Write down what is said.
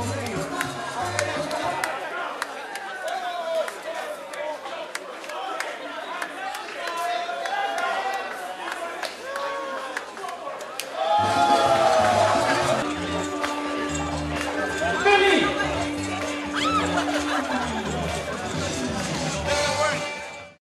I'll